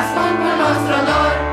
corazón con nuestro dolor.